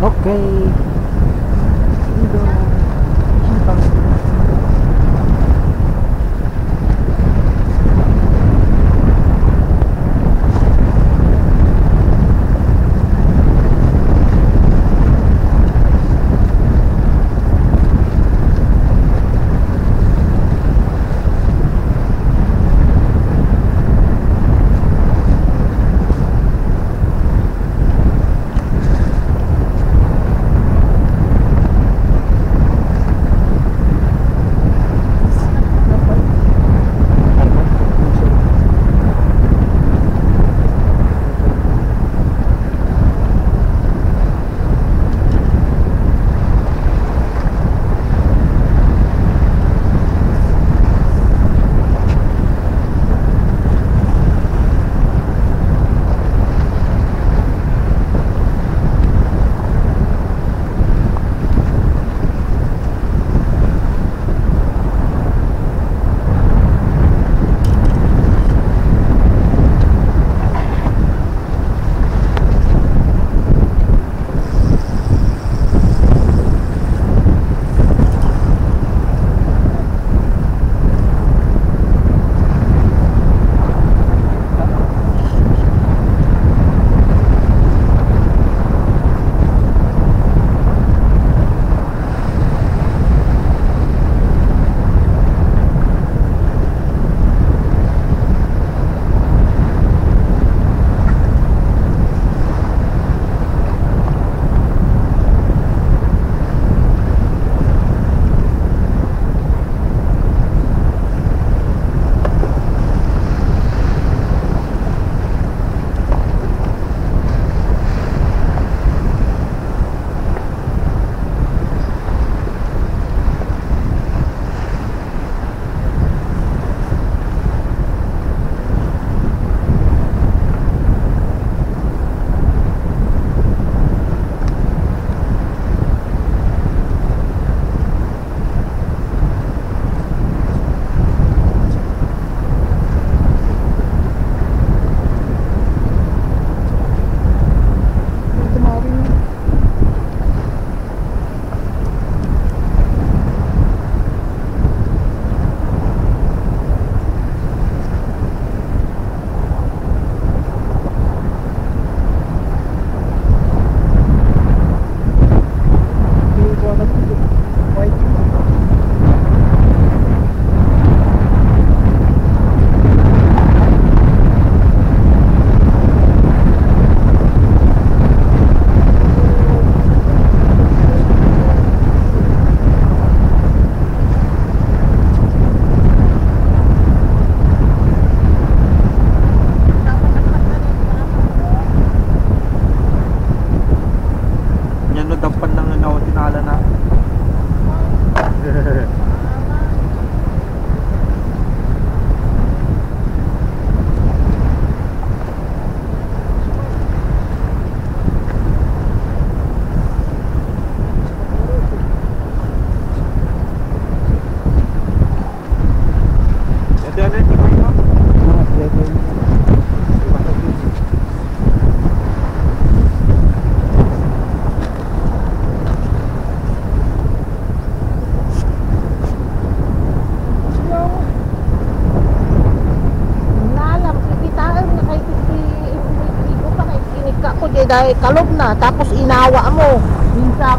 Okay. Dahil kalob na tapos inawa mo. Minsan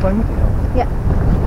fine with you? Yeah.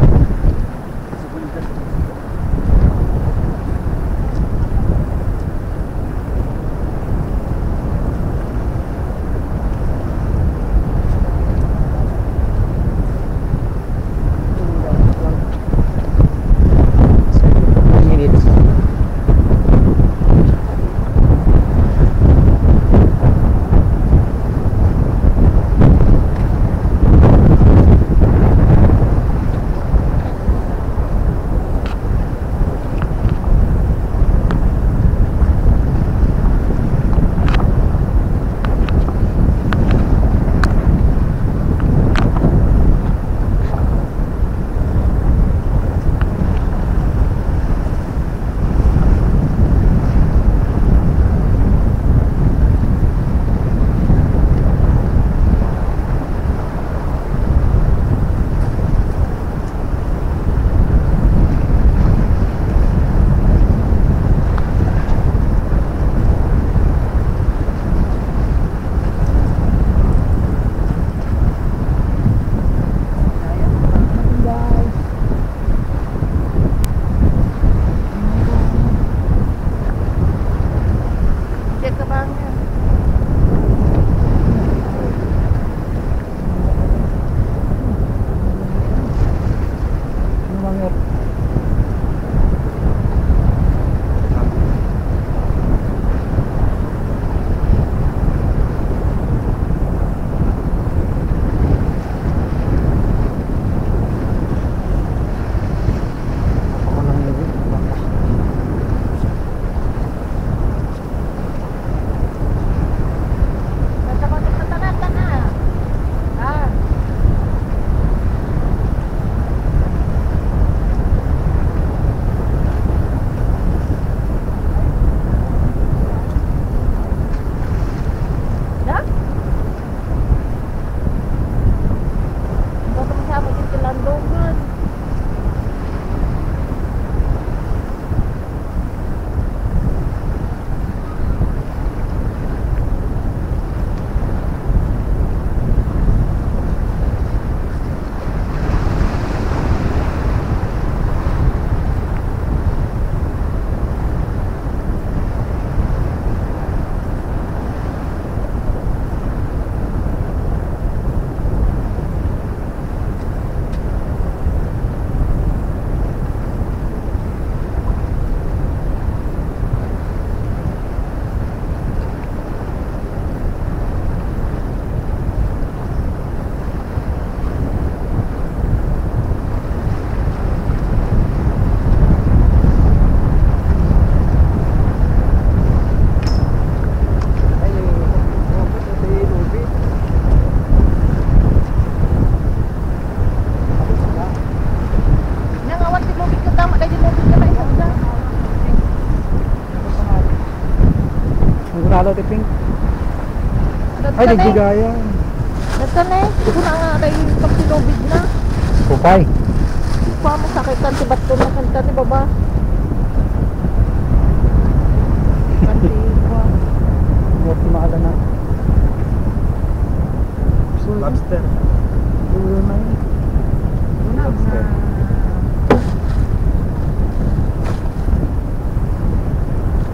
Ti Pink. Ay, Ay, nagdigaya. Nagka na eh. Ito na nga dahil pag sinubig na. Kupay. Pa mo sakitan si Bato na kanta ni Baba. Kanti ko. Hindi ti maala na. Lobster. Dulo na yun. Lobster.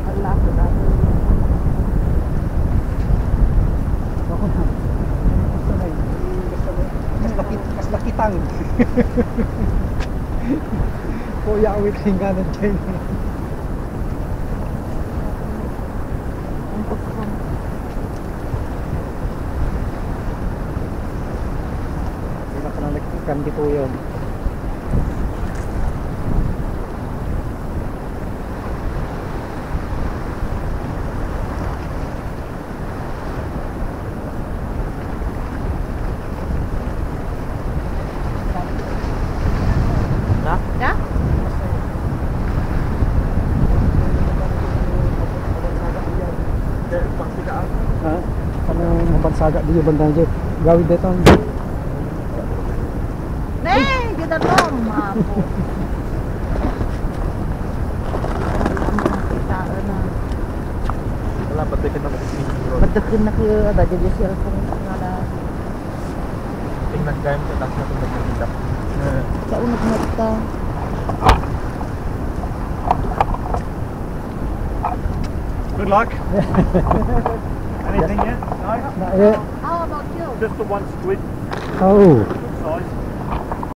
Allah ko na. Lang. Kuya, awit hingganan dyan. Ang pagkakam. Hindi na ka na nagkikan di kuya. Na? sagak dia bentang je gawi beton Nih, kita dong mampu Wala, patakin na mag-siniguro. Patakin ada Tinggal game na satu kayo, tatas Tak unik nagkakita. Good luck. Anything yet? That it? How about you? Just the one squid. Oh. Good Size.